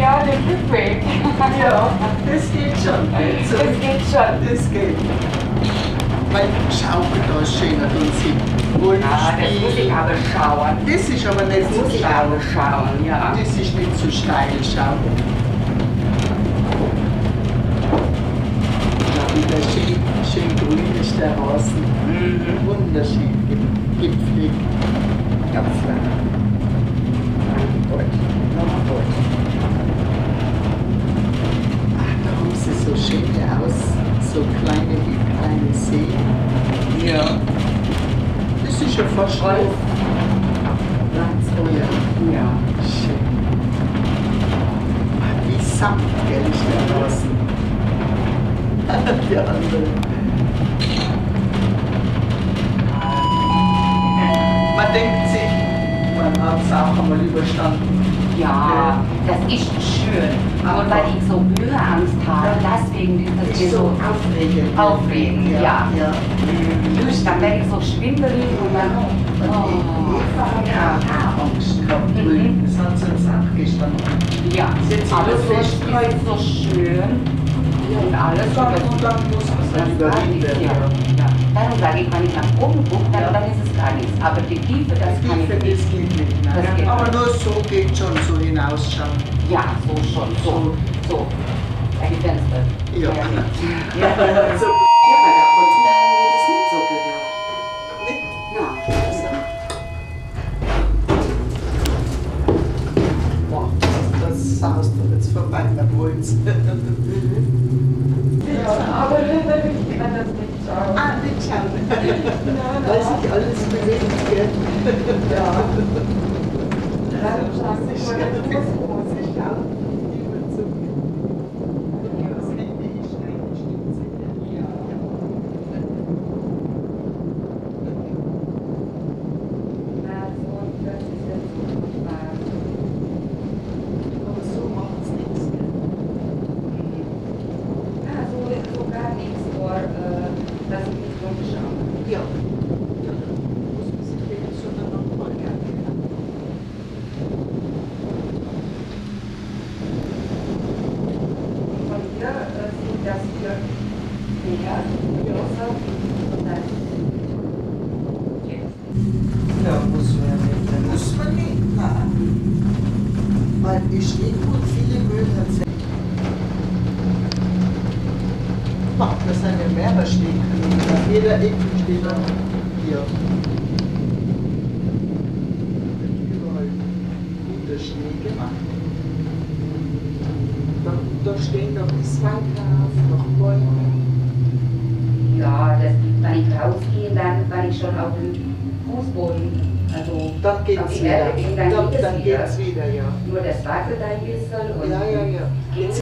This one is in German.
Ja, der Rückweg. Ja, das geht schon. Das geht schon. Das geht. Weil schaukelt da schöner und sieht wohl Ja, das muss ich aber schauen. Das ist aber nicht das so muss ich schauen. aber schauen, ja. Das ist nicht zu so steil schauen. Mhm. Wunderschön, ge- gepflegt. Ganz klar. Gut. Noch gut. Ach, da haben sie so schöne aus, so kleine, wie kleine Seen. Ja. Das ist ja fast Ganz Oh ja. Ja. Schön. Ah, Wie Samt, gell, ist der Rasen. Die andere. Auch einmal überstanden. Ja, das ist schön. Aber weil ich so Höheangst habe, deswegen ist das mir so so aufregend. aufregend, ja. ja. Just, dann werde ich so schwindelig und dann. Oh, hat ja. Angst gehabt drüben. Das hat sie uns abgestanden. Ja, aber alles so ist so schön und alles Dann, über- dann muss es Das halt gar nichts, ja. ja. Darum sage ich, wenn ich nach oben gucke, dann, Ja. dann ist es gar nichts. Aber die Tiefe, das Die kann ich Tiefe, nicht. das geht nicht. Das geht Aber nicht. nur so geht schon so hinausschauen. Ja, so schon, so, so. Ja, die Fenster. Ja. Ja, ja saust du jetzt vorbei beim Holz. Aber ich kann das nicht sagen. Ah, nicht schauen. Weil sich alles bewegt, gell? Ja. Dann schauen Sie mal, das muss groß. Ich glaube, die wird so. Das Handy ist eine Stütze. Ja. Also, das ist jetzt so Spaß. Aber so macht es nichts, gell? Also, so gar nichts, nur, äh, dass ich nicht rumschaue. Ja. Ja, dann muss man sich jetzt schon noch mal gerne. Von hier äh, sieht das hier näher, größer und dann jetzt. Ja, muss man nicht. Muss man nicht, ich stehe gut viele Macht das eine mehrere stehen können. An jeder Ecke steht dann hier. Überall guter Schnee gemacht. Da, da stehen noch auf, noch Bäume. ja, das, wenn ich rausgehe, dann bin ich schon auf dem Fußboden. Also, Dann auf die wieder. Dann, Dann, geht es wieder. ja. Nur das wackelt ein bisschen und Ja, ja, ja. geht